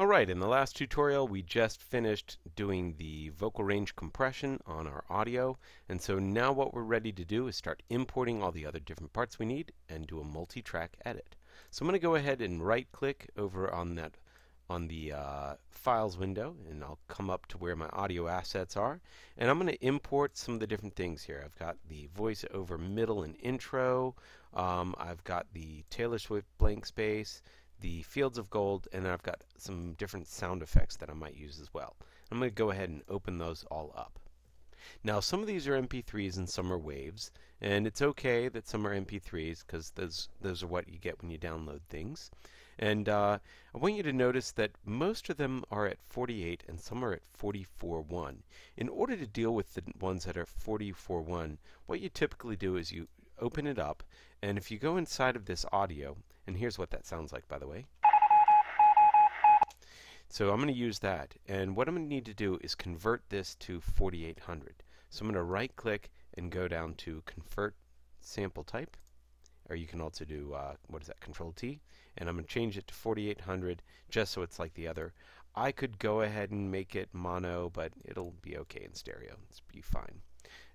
Alright, in the last tutorial we just finished doing the vocal range compression on our audio and so now what we're ready to do is start importing all the other different parts we need and do a multi-track edit. So I'm going to go ahead and right click over on that on the uh, files window and I'll come up to where my audio assets are and I'm going to import some of the different things here. I've got the voiceover middle and intro, um, I've got the Taylor Swift blank space, the fields of gold, and I've got some different sound effects that I might use as well. I'm going to go ahead and open those all up. Now, some of these are MP3s and some are waves, and it's okay that some are MP3s because those those are what you get when you download things. And uh, I want you to notice that most of them are at 48 and some are at 44.1. In order to deal with the ones that are 44.1, what you typically do is you open it up, and if you go inside of this audio, and here's what that sounds like, by the way. So I'm going to use that. And what I'm going to need to do is convert this to 4800. So I'm going to right click and go down to convert sample type. Or you can also do, uh, what is that, Control T. And I'm going to change it to 4800 just so it's like the other. I could go ahead and make it mono, but it'll be okay in stereo. It's be fine.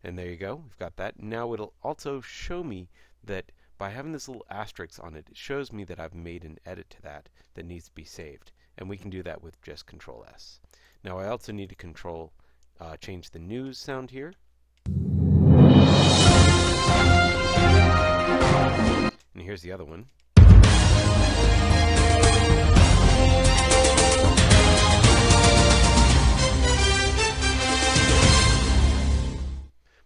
And there you go. We've got that. Now it'll also show me that by having this little asterisk on it, it shows me that I've made an edit to that that needs to be saved. And we can do that with just Control S. Now I also need to control uh, change the news sound here. And here's the other one.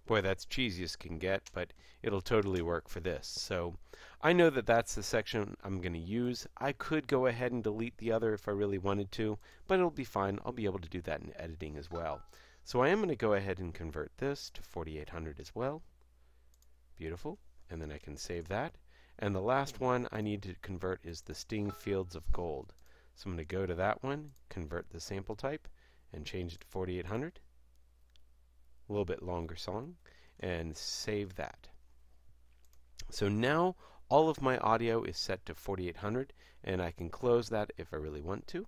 Boy, that's cheesy as can get, but it'll totally work for this. So I know that that's the section I'm going to use. I could go ahead and delete the other if I really wanted to, but it'll be fine. I'll be able to do that in editing as well. So I am going to go ahead and convert this to 4800 as well. Beautiful. And then I can save that. And the last one I need to convert is the Sting Fields of Gold. So I'm going to go to that one, convert the sample type, and change it to 4800 a little bit longer song, and save that. So now all of my audio is set to 4800 and I can close that if I really want to.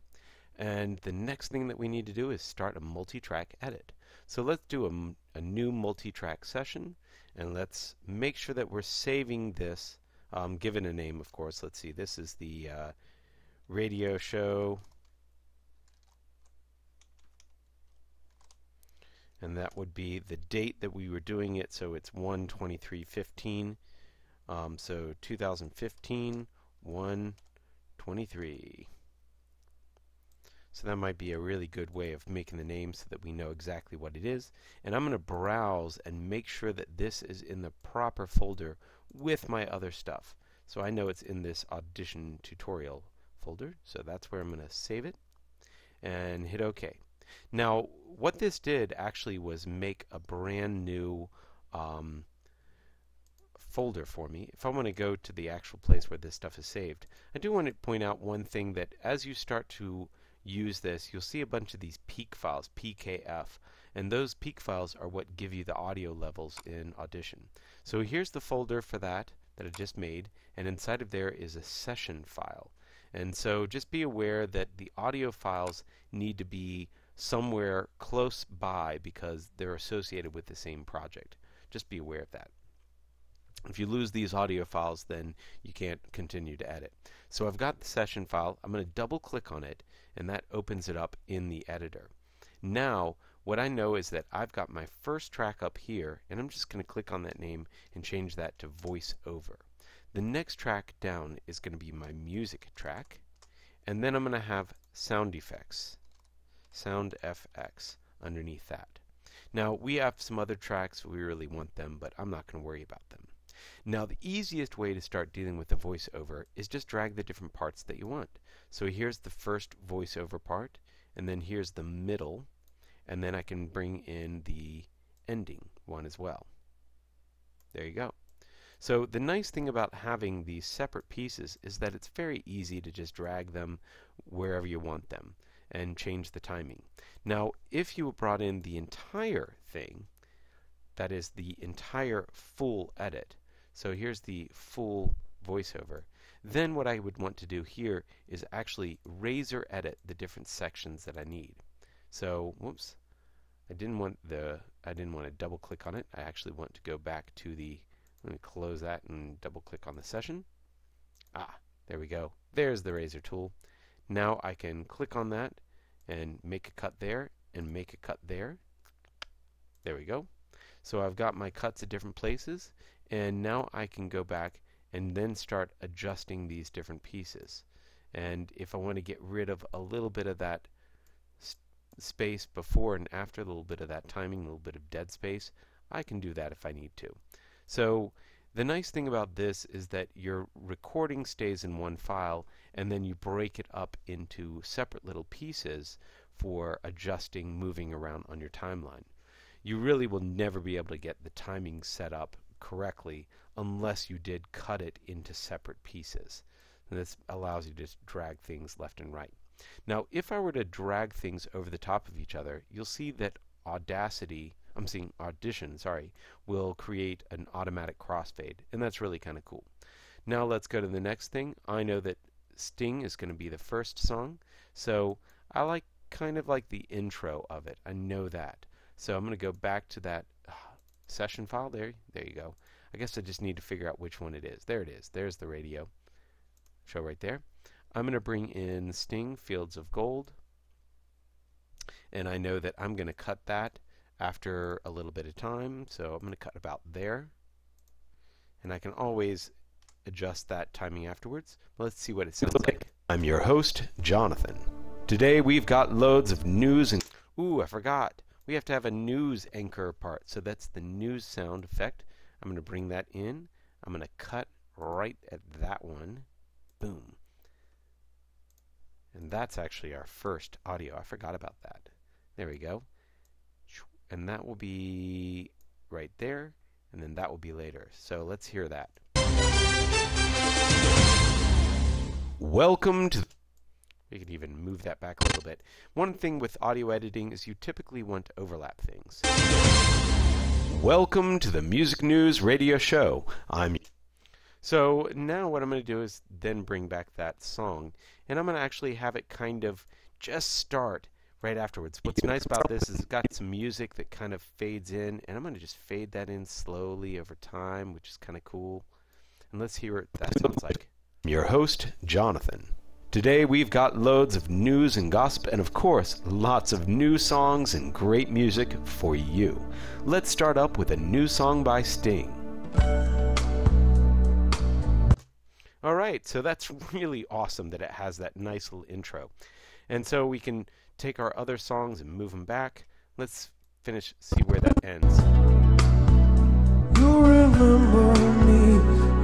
And the next thing that we need to do is start a multi-track edit. So let's do a, a new multi-track session and let's make sure that we're saving this, um, given a name of course. Let's see, this is the uh, radio show and that would be the date that we were doing it. So it's 12315 um, so 2015 123 so that might be a really good way of making the name so that we know exactly what it is. And I'm going to browse and make sure that this is in the proper folder with my other stuff. So I know it's in this audition tutorial folder. So that's where I'm going to save it and hit OK now, what this did actually was make a brand new um, folder for me. If I want to go to the actual place where this stuff is saved, I do want to point out one thing that as you start to use this, you'll see a bunch of these peak files, PKF, and those peak files are what give you the audio levels in Audition. So here's the folder for that that I just made, and inside of there is a session file. And so just be aware that the audio files need to be somewhere close by because they're associated with the same project. Just be aware of that. If you lose these audio files, then you can't continue to edit. So I've got the session file. I'm going to double click on it, and that opens it up in the editor. Now, what I know is that I've got my first track up here, and I'm just going to click on that name and change that to voiceover. The next track down is going to be my music track, and then I'm going to have sound effects. Sound FX underneath that. Now we have some other tracks we really want them, but I'm not going to worry about them. Now the easiest way to start dealing with the voiceover is just drag the different parts that you want. So here's the first voiceover part, and then here's the middle, and then I can bring in the ending one as well. There you go. So the nice thing about having these separate pieces is that it's very easy to just drag them wherever you want them and change the timing. Now, if you brought in the entire thing, that is the entire full edit, so here's the full voiceover, Then what I would want to do here is actually razor edit the different sections that I need. So, whoops, I didn't want the I didn't want to double click on it. I actually want to go back to the let me close that and double click on the session. Ah, there we go. There's the razor tool. Now I can click on that and make a cut there and make a cut there. There we go. So I've got my cuts at different places and now I can go back and then start adjusting these different pieces. And if I want to get rid of a little bit of that space before and after, a little bit of that timing, a little bit of dead space, I can do that if I need to. So the nice thing about this is that your recording stays in one file and then you break it up into separate little pieces for adjusting, moving around on your timeline. You really will never be able to get the timing set up correctly unless you did cut it into separate pieces. And this allows you to drag things left and right. Now, if I were to drag things over the top of each other, you'll see that Audacity, I'm seeing Audition, sorry, will create an automatic crossfade, and that's really kind of cool. Now let's go to the next thing. I know that Sting is going to be the first song, so I like kind of like the intro of it. I know that. So I'm going to go back to that uh, session file there. There you go. I guess I just need to figure out which one it is. There it is. There's the radio. Show right there. I'm going to bring in Sting Fields of Gold. And I know that I'm going to cut that after a little bit of time. So I'm going to cut about there. And I can always adjust that timing afterwards. But let's see what it sounds like. I'm your host, Jonathan. Today we've got loads of news and... Ooh, I forgot. We have to have a news anchor part. So that's the news sound effect. I'm going to bring that in. I'm going to cut right at that one. Boom. And that's actually our first audio. I forgot about that. There we go. And that will be right there, and then that will be later. So let's hear that. Welcome to. We can even move that back a little bit. One thing with audio editing is you typically want to overlap things. Welcome to the Music News Radio Show. I'm so now what I'm going to do is then bring back that song, and I'm going to actually have it kind of just start right afterwards. What's nice about this is it's got some music that kind of fades in, and I'm going to just fade that in slowly over time, which is kind of cool. And let's hear what that sounds like. Your host, Jonathan. Today we've got loads of news and gossip, and of course, lots of new songs and great music for you. Let's start up with a new song by Sting. All right, so that's really awesome that it has that nice little intro. And so we can take our other songs and move them back. Let's finish, see where that ends. You remember me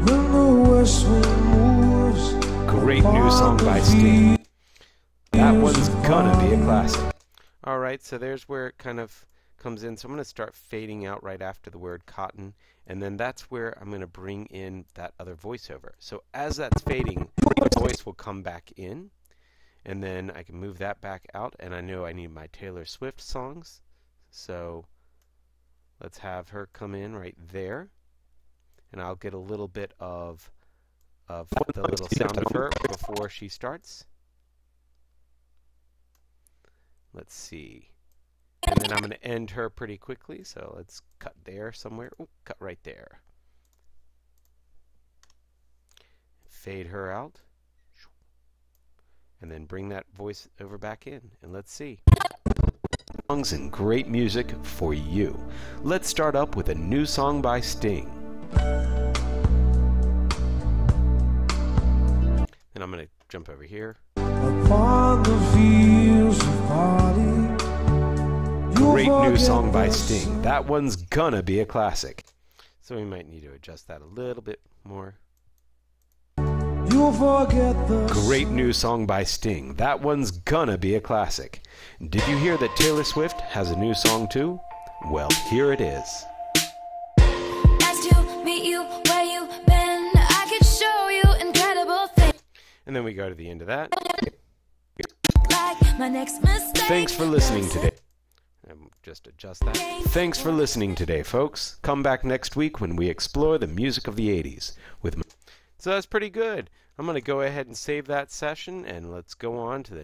when the west wind moves. Great new song by Sting. That one's gonna be a classic. All right, so there's where it kind of comes in. So I'm going to start fading out right after the word cotton, and then that's where I'm going to bring in that other voiceover. So as that's fading, the voice will come back in, and then I can move that back out, and I know I need my Taylor Swift songs. So let's have her come in right there, and I'll get a little bit of of the little sound of her before she starts. Let's see. And then I'm going to end her pretty quickly, so let's cut there somewhere. Ooh, cut right there. Fade her out. And then bring that voice over back in. And let's see. Songs and great music for you. Let's start up with a new song by Sting. And I'm going to jump over here. Upon the fields of Great new song by Sting. That one's gonna be a classic. So we might need to adjust that a little bit more. Great new song by Sting. That one's gonna be a classic. Did you hear that Taylor Swift has a new song too? Well, here it is. And then we go to the end of that. Like Thanks for listening today. Um, just adjust that. Thanks for listening today, folks. Come back next week when we explore the music of the 80s with So that's pretty good. I'm going to go ahead and save that session and let's go on to the